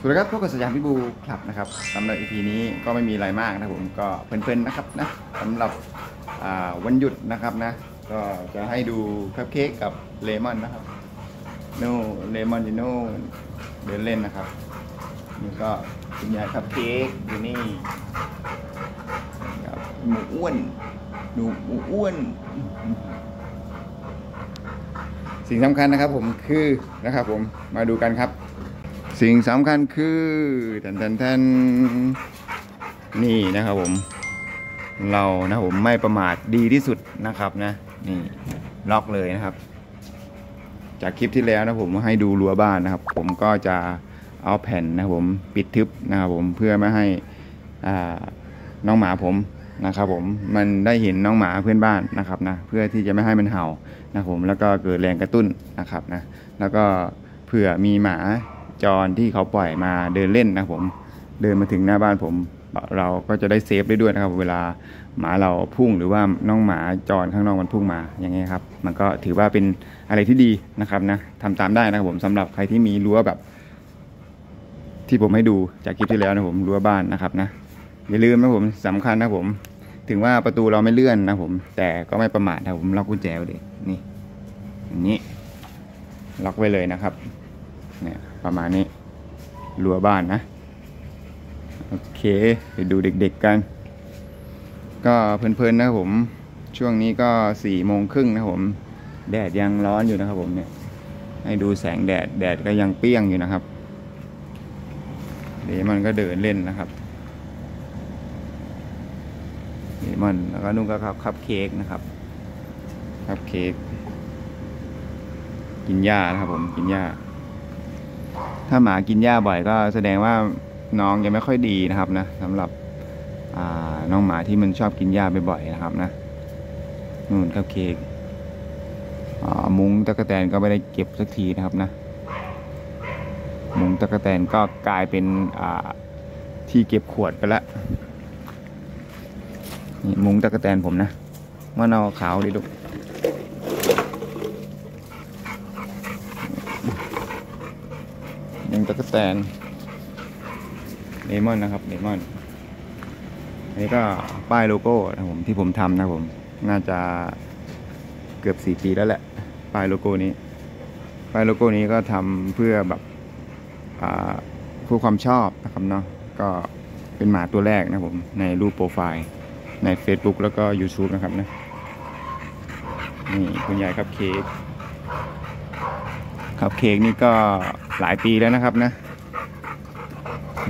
สวัสดีครับพบกับสยามพิบูคลับนะครับสำหรับ EP นี้ก็ไม่มีอะไรมากนะผมก็เพลินๆนะครับนะสำหรับวันหยุดนะครับนะ ก็จะให้ดูคัพเค้กกับเลมอนนะครับโน่เลมอนอยู่โน่เดินเล่นนะครับนี่ก็คุณยายคัพเค้กอยู่นี่ครับหมูอ้วนหนูหมูอ้วน สิ่งสำคัญนะครับผมคือนะครับผมมาดูกันครับ สิ่งสำคัญคือแทนแทนแทนนี่นะครับผม เรานะผมไม่ประมาทดีที่สุดนะครับนะ นี่ล็อกเลยนะครับ จากคลิปที่แล้วนะผมให้ดูรั้วบ้านนะครับ ผมก็จะเอาแผ่นนะครับผมปิดทึบนะครับผมเพื่อไม่ให้น้องหมาผมนะครับผมมันได้เห็นน้องหมาเพื่อนบ้านนะครับนะเพื่อที่จะไม่ให้มันเห่านะครับผมแล้วก็เกิดแรงกระตุ้นนะครับนะแล้วก็เผื่อมีหมา จรที่เขาปล่อยมาเดินเล่นนะผมเดินมาถึงหน้าบ้านผมเราก็จะได้เซฟได้ด้วยนะครับ เวลาหมาเราพุ่งหรือว่าน้องหมาจรข้างนอกมันพุ่งมาอย่างเงี้ยครับ มันก็ถือว่าเป็นอะไรที่ดีนะครับนะทำตามได้นะครับผมสำหรับใครที่มีรั้วแบบ ที่ผมให้ดูจากคลิปที่แล้วนะผมรั้วบ้านนะครับนะอย่าลืมนะผมสำคัญนะผม ถึงว่าประตูเราไม่เลื่อนนะผม แต่ก็ไม่ประมาทนะผมล็อกกุญแจไว้เลยนี่อย่างนี้ ล็อกไว้เลยนะครับ เนี่ยประมาณนี้รั้วบ้านนะ โอเคไปดูเด็กๆกัน ก็เพลินๆนะครับผม ช่วงนี้ก็สี่โมงครึ่งนะผม แดดยังร้อนอยู่นะครับผมเนี่ย ให้ดูแสงแดด แดดก็ยังเปรี้ยงอยู่นะครับ เดมอนก็เดินเล่นนะครับเดมอนแล้วก็นุ่งก็ครับคัพเค้กนะครับคัพเค้กกินหญ้านะครับผมกินหญ้า ถ้าหมากินหญ้าบ่อยก็แสดงว่าน้องยังไม่ค่อยดีนะครับนะสำหรับน้องหมาที่มันชอบกินหญ้าบ่อยๆนะครับนะนู่นคัพเค้กมุ้งตะกแตนก็ไม่ได้เก็บสักทีนะครับนะมุ้งตะกแตนก็กลายเป็นที่เก็บขวดไปแล้วนี่มุ้งตะกแตนผมนะมะนาวขาวดิลูก มุงตะกแตนเลมอนนะครับเลมอนอันนี้ก็ป้ายโลโก้นะครับผมที่ผมทำนะผม น่าจะเกือบสี่ปีแล้วแหละ ป้ายโลโก้นี้ ป้ายโลโก้นี้ก็ทำเพื่อแบบผู้ความชอบนะครับเนาะก็เป็นหมาตัวแรกนะผม ในรูปโปรไฟล์ ใน Facebook แล้วก็ YouTube นะครับนะนี่คุณยายครับเค้ก ครับเค้กนี่ก็หลายปีแล้วนะครับนะ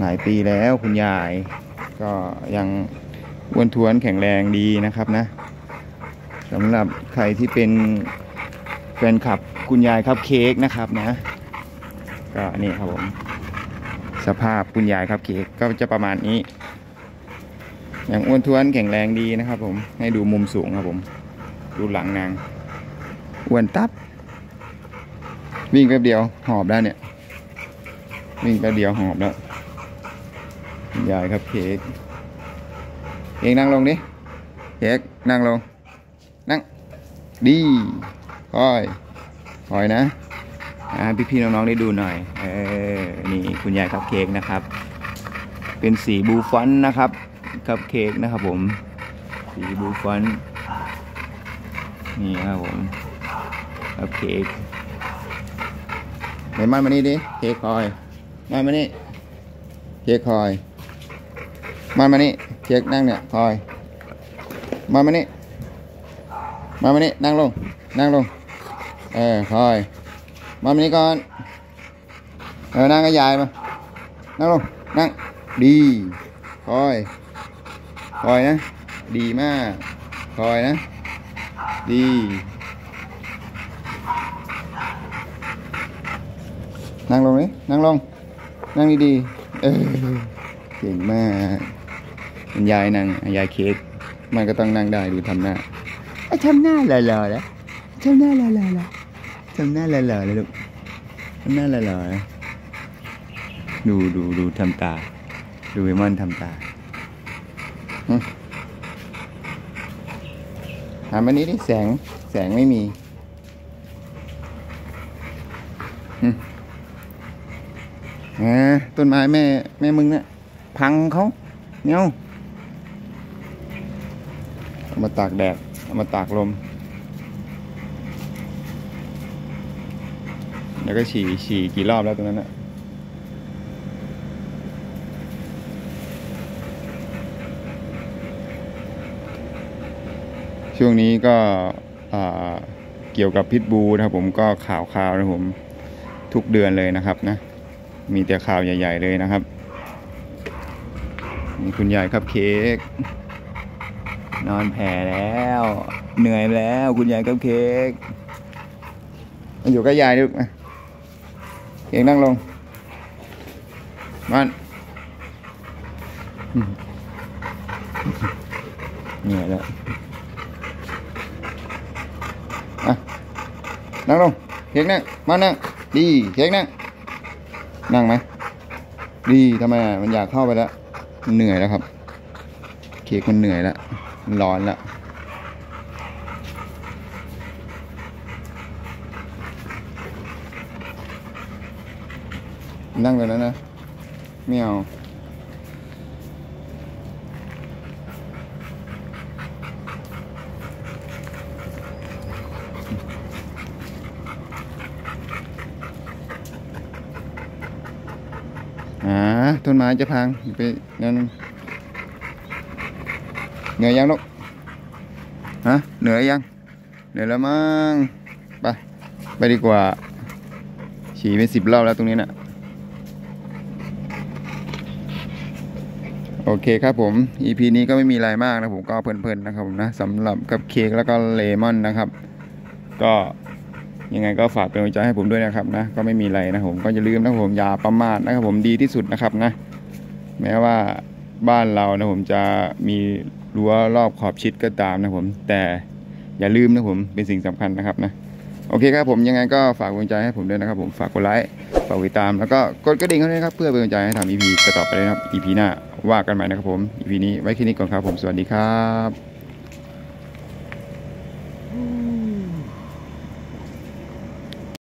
หลายปีแล้วคุณยาย ก็ยังอ้วนท้วนแข็งแรงดีนะครับนะสำหรับใครที่เป็นแฟนคลับคุณยายครับเค้กนะครับนะ ก็นี่ครับผมสภาพคุณยายครับเค้กก็จะประมาณนี้อย่างอ้วนท้วนแข็งแรงดีนะครับ ผมให้ดูมุมสูงครับผม ดูหลังนางอ้วนตับ วิ่งแป๊บเดียวหอบแล้วเนี่ย วิ่งแป๊บเดียวหอบแล้วคุณยายครับเค้กเองนั่งลงดิเค้กนั่งลง นั่ง ดีคอยคอยนะอ่าพี่ๆน้องๆได้ดูหน่อยเออนี่คุณยายคัพเค้กนะครับ เป็นสีบูฟอนต์นะครับคัพเค้กนะครับผม สีบูฟอนต์นี่ครับผมคัพเค้ก ไหนมันมานี่ดิเค้กคอยมันมานี่เค้กคอยมันมานี่เค้กนั่งเนี่ยคอยมันมานี่มามานี่นั่งลงนั่งลงเออคอยมามานี่ก่อนเออนั่งกับยายมานั่งลงนั่งดีคอยคอยนะ ดีมากคอยนะ ดี นั่งลงนี่นั่งลง นั่งดีๆ เออ เก่งมากเป็นยายนั่งยายเค้ก มันก็ต้องนั่งได้ดูทำหน้าไอ้ทำหน้าหล่อๆแล้วทำหน้าหล่อๆแล้วทำหน้าหล่อๆเลยลูกทำหน้าหล่อๆนะดูดูดูทำตา ดูเอมอนทำตาหึหามานี้ดิแสง แสงไม่มีหึแหมต้นไม้แม่แม่มึงเนี่ยพังเขาเนี่ยเอามาตากแดดเอามาตากลม แล้วก็ฉี่ฉี่กี่รอบแล้วตรงนั้นอะช่วงนี้ก็เกี่ยวกับพิษบูนะครับผมก็ข่าวข่าวนะผมทุกเดือนเลยนะครับนะ มีแต่ข่าวใหญ่ ๆ เลยนะครับนี่คุณยายครับเค้กนอนแผ่แล้ว เหนื่อยแล้ว คุณยายครับเค้กมาอยู่กับยายดูมาเค้กนั่งลงมันเหนื่อยแล้วนั่งลงเค้กนั่งมานั่งดีเค้กนั่ง นั่งไหมดีทำไมมันอยากเข้าไปแล้วมันเหนื่อยแล้วครับ เค้กมันเหนื่อยแล้วมันร้อนแล้วนั่งเลยนะนะไม่เอา อ่าต้นไม้จะพังไปนั่นเหนื่อยยังลูกฮะเหนื่อยยังเหนื่อยแล้วมั้งไปไปดีกว่าฉี่เป็นสิบรอบแล้วตรงนี้น่ะโอเคครับผม EP นี้ก็ไม่มีอะไรมากนะผมก็เพลินๆนะครับผมนะสำหรับกับเค้กแล้วก็เลมอนนะครับ ก็ ยังไงก็ฝากเป็นกำลังใจให้ผมด้วยนะครับนะก็ไม่มีอะไรนะผมก็อย่าลืมนะผมอย่าประมาทนะครับผมดีที่สุดนะครับนะ แม้ว่าบ้านเรานะผมจะมีรั้วรอบขอบชิดก็ตามนะผม แต่อย่าลืมนะผมเป็นสิ่งสำคัญนะครับนะโอเคครับผมยังไงก็ฝากกำลังใจให้ผมด้วยนะครับผมฝากกดไลค์ฝากติดตามแล้วก็กดกระดิ่งเขาด้วยครับเพื่อเป็นกำลังใจให้ทำ EP ต่อไปเลยนะครับ EP หน้าว่ากันใหม่นะครับผม EP นี้ไว้แค่นี้ก่อนครับผมสวัสดีครับ